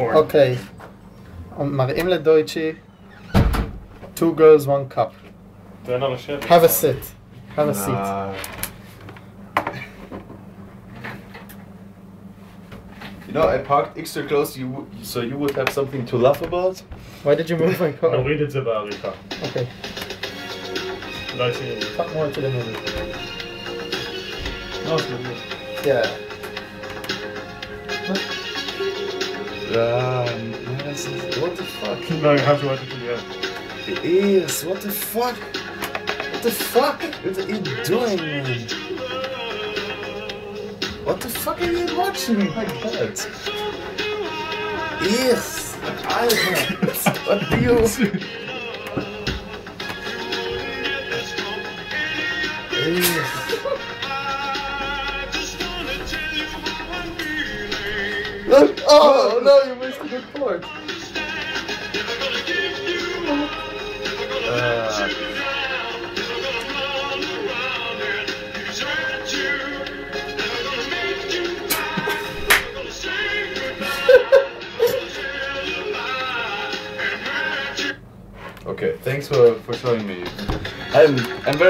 porn. אוקיי. מראים לדויטשי, two girls, one cup. תן על השטח. have a sit. have a seat. Uh, you know, I parked extra close you, w- so you would have something to laugh about. why did you move my car? נוריד את זה בעריכה. אוקיי. אולי שיהיה לי. Talk more to the movie. לא, סבבה. Yeah. Um, what the fuck? No, you have to watch it end. It is. What the fuck? What the fuck? What are you doing, man? What the fuck are you watching? My god. Yes. Alter. What do you... Yes. Oh no, you missed a good. Uh, okay, thanks for, for showing me. I'm I'm very